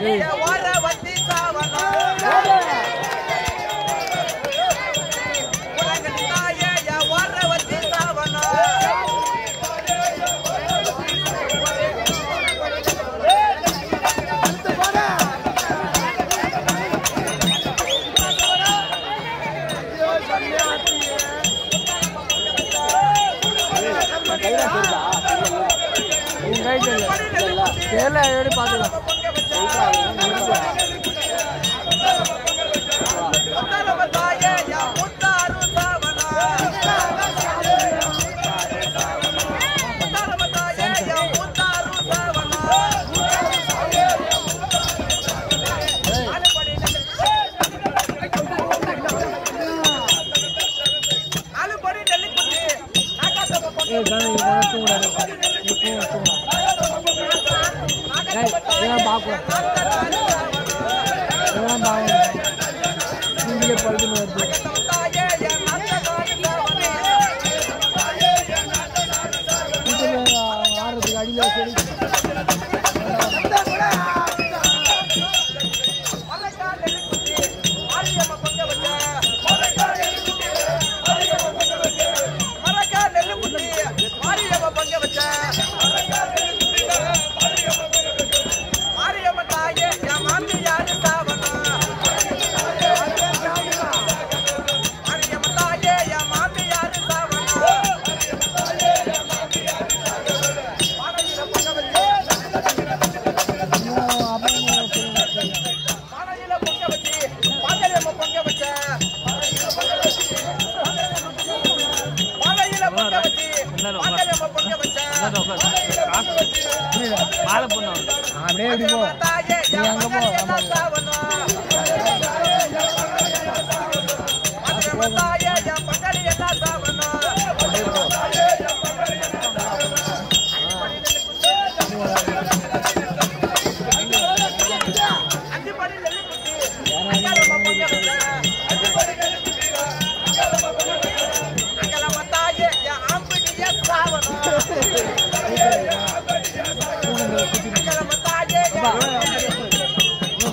Yeah. Kailash இருக்கா உங்க கைட்டு இல்லை இல்லை água.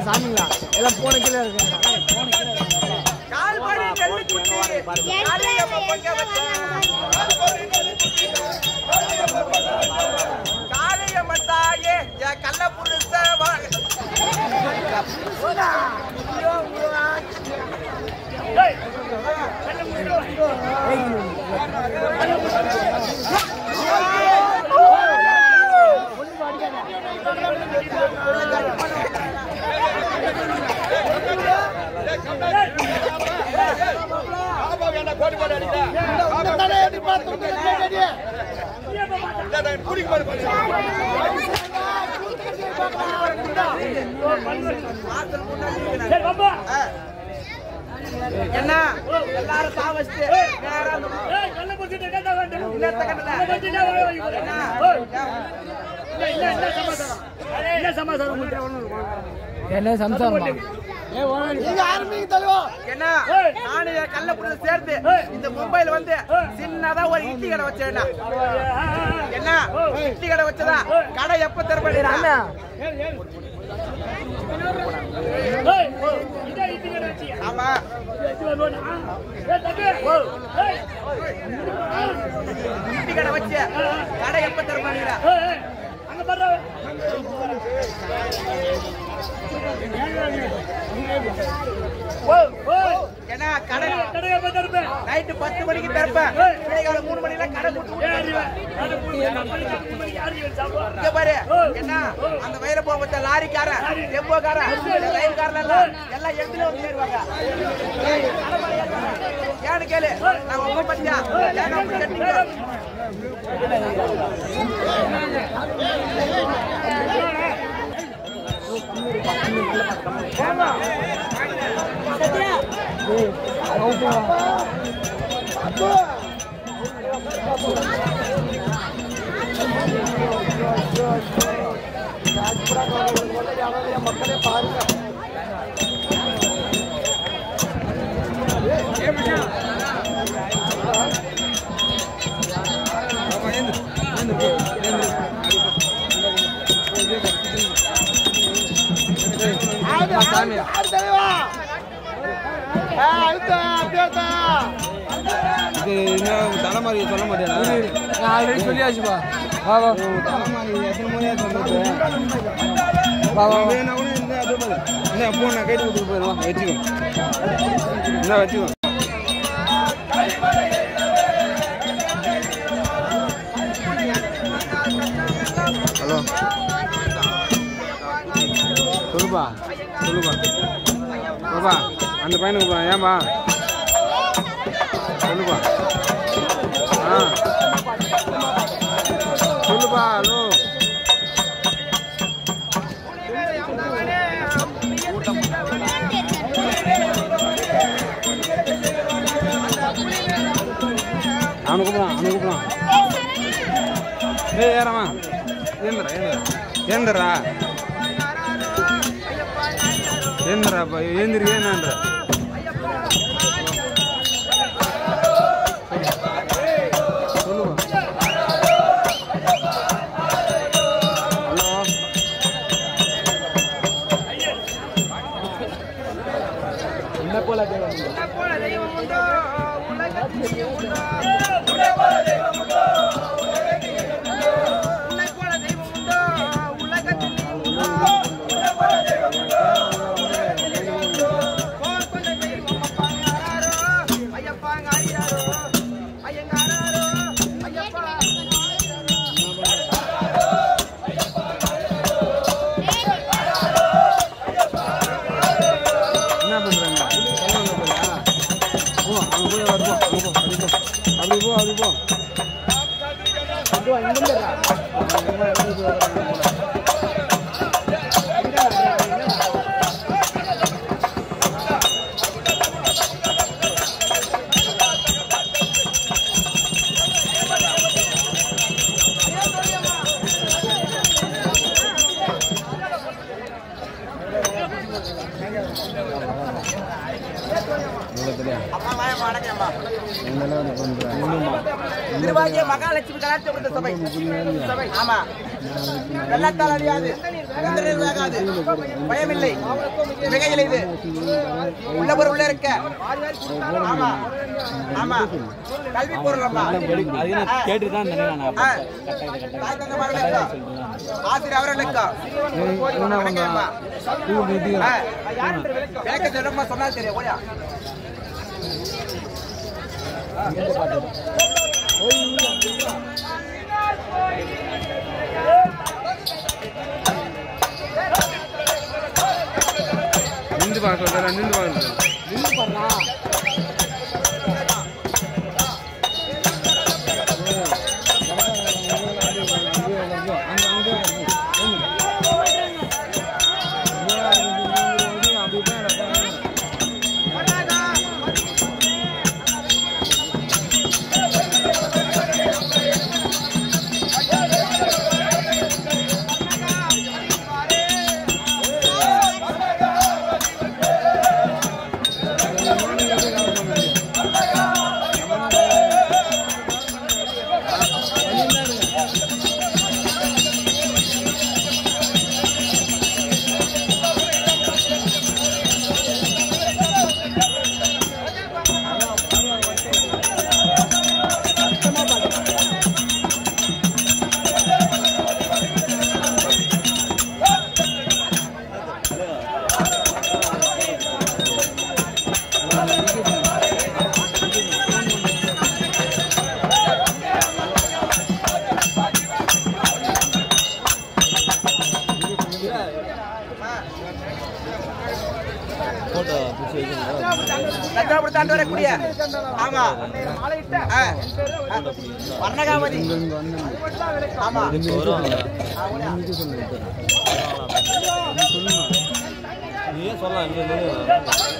எல்லாம் சாமிங்களா எல்லாம் போன கீழே இருக்குங்களா காளியம்மத்தாயே கள்ள புருஷ என்ன? எல்லாரும் சாவச்சு என்ன? சமாச்சாரம்? என்ன சமாச்சாரம் எங்க ஆர்மிக்கு தலைவா. என்ன? நானு கல்ல கூட சேர்த்து இந்த மும்பைல வந்து சின்னதா ஒரு இட்லி கடை வச்சேன் என்ன? இட்லி கடை வச்சதா? கடை எப்ப திறப்படுறா ஆமா. இட்லி கடை வச்ச கடை எப்ப திறப்படுறா அங்க பாரு. ஏன்னா கடல் நைட்டு பத்து மணிக்கு திறப்பேன் விடிகாலம் மூணு மணில கடல் இங்க பாரு என்ன அந்த வயிறு போக வச்ச லாரிக்காரன் டெம்போக்காரன் ரயில்காரன் எல்லாம் கேளு நான் உங்க பத்தியா ஏன்னா ಮಕ್ಕಳೇ ಪಾರ್ಕ இது இன்னும் தலைமாரி சொல்ல மாட்டேன் நான் ஆல்ரெடி சொல்லியாச்சுப்பா வா வா தலைமாரி எத்தனை முறையா சொல்றது வா வா வேணா கூட இந்த அதே மாதிரி இந்த போன் நான் கைட்டு கொடுத்துட்டு போயிடுவான் வச்சுக்கோ இந்த வச்சுக்கோ சொல்லுப்பா பாப்பா அந்த பையனுக்கு போ ஏன்பா சொல்லுப்பா. ஆ. சொல்லுப்பா ஹலோ. அவனு கூப்பிடலாம் அவனு கூப்பிடலாம் ஏய் ஏறமா ஏந்திரா ஏந்திரா ஏந்திரா ஏந்திராப்பா ஏந்திரி ஏனான்ற சொல்லுப்பா 我们那个。மகாலட்சுமி கலாச்சார சபை சபை. ஆமா. வெள்ளத்தால் அழியாது வெள்ளத்தில் பயமில்லை மிகையில் இது உள்ளவர் உள்ள இருக்க ஆமா ஆமா கல்வி பொருள் அம்மா கேட்டு தான் ஆ. தாய் தந்தை மகளுக்கும், ஆசிரியர் அவர்களுக்கும் வணக்கம்மா. ஆ. விளக்க சொல்லமா சொன்னா தெரியும் ஓயா Aynen var. தாண்டி வரக்கூடிய ஆமா வர்ணகாமதி. ஆமா. சொல்லுங்க நீ சொல்லலாம்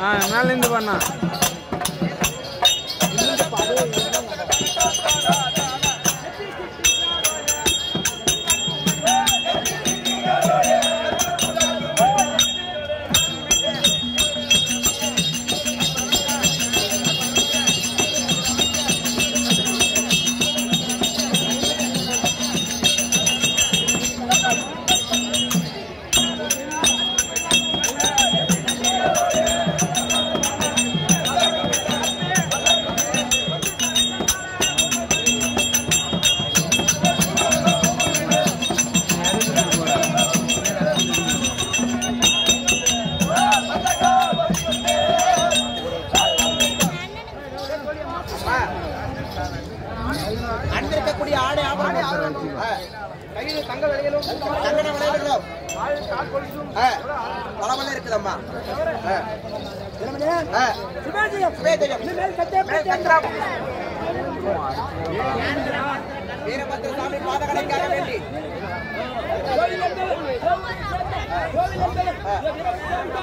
ஆ மேலேருந்து பண்ணா.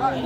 Hadi